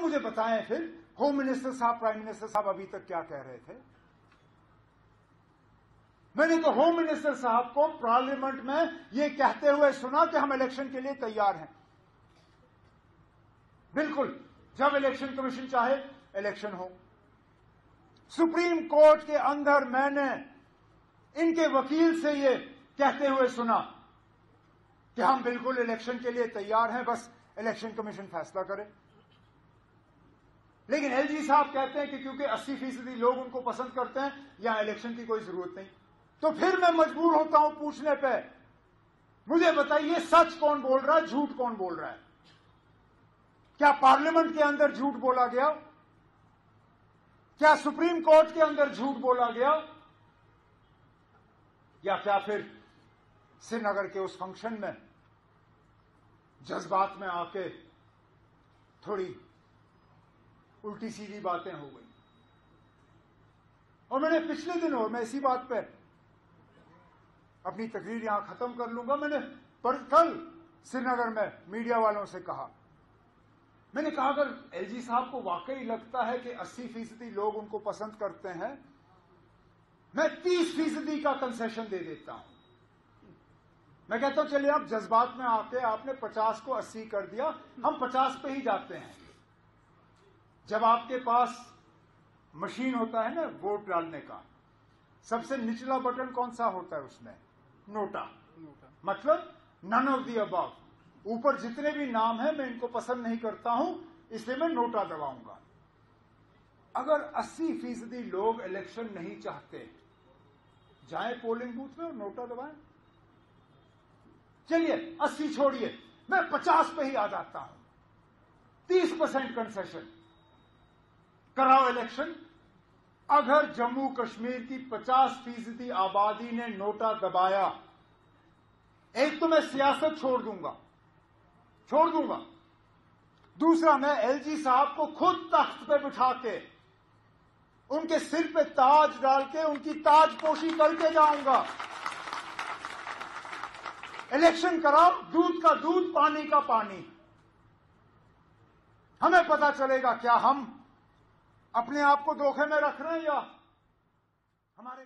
मुझे बताएँ फिर होम मिनिस्टर साहब प्राइम मिनिस्टर साहब अभी तक क्या कह रहे थे? मैंने तो होम मिनिस्टर साहब को पार्लियामेंट में यह कहते हुए सुना कि हम इलेक्शन के लिए तैयार हैं। बिल्कुल, जब इलेक्शन कमीशन चाहे इलेक्शन हो। सुप्रीम कोर्ट के अंदर मैंने इनके वकील से ये कहते हुए सुना कि हम बिल्कुल इलेक्शन के लिए तैयार हैं, बस इलेक्शन कमीशन फैसला करे। लेकिन एलजी साहब कहते हैं कि क्योंकि 80 फ़ीसदी लोग उनको पसंद करते हैं, यहाँ इलेक्शन की कोई ज़रूरत नहीं। तो फिर मैं मजबूर होता हूँ पूछने पे, मुझे बताइए सच कौन बोल रहा है, झूठ कौन बोल रहा है? क्या पार्लियामेंट के अंदर झूठ बोला गया? क्या सुप्रीम कोर्ट के अंदर झूठ बोला गया? या क्या फिर श्रीनगर के उस फ़ंक्शन में जज्बात में आके थोड़ी उल्टी सीधी बातें हो गई। और मैंने पिछले दिनों, मैं इसी बात पे अपनी तकरीर यहाँ खत्म कर लूँगा, मैंने पर कल श्रीनगर में मीडिया वालों से कहा। मैंने कहा, अगर एलजी साहब को वाकई लगता है कि 80 फ़ीसदी लोग उनको पसंद करते हैं, मैं 30 फ़ीसदी का कंसेशन दे देता हूँ। मैं कहता हूँ, चलिए आप जज्बात में आके आपने 50 को 80 कर दिया, हम 50 पे ही जाते हैं। जब आपके पास मशीन होता है ना वोट डालने का सबसे निचला बटन कौन सा होता है उसमें? नोटा। नोटा। मतलब नन ऑफ़ दी अबाव ऊपर जितने भी नाम हैं मैं इनको पसंद नहीं करता हूँ इसलिए मैं नोटा दबाऊँगा। अगर 80 फ़ीसदी लोग इलेक्शन नहीं चाहते जाएँ पोलिंग बूथ में और नोटा दबाएँ। चलिए 80 छोड़िए। मैं 50 पे ही आ जाता हूँ। 30 परसेंट कंसेशन कराओ इलेक्शन अगर जम्मू कश्मीर की 50 फ़ीसदी आबादी ने नोटा दबाया, एक तो मैं सियासत छोड़ दूँगा छोड़ दूँगा। दूसरा, मैं एलजी साहब को खुद तख्त पे बिठा के, उनके सिर पे ताज डाल के, उनकी ताजपोशी करके जाऊँगा। इलेक्शन कराओ, दूध का दूध, पानी का पानी। हमें पता चलेगा क्या हम अपने आप को धोखे में रख रहे हैं या हमारे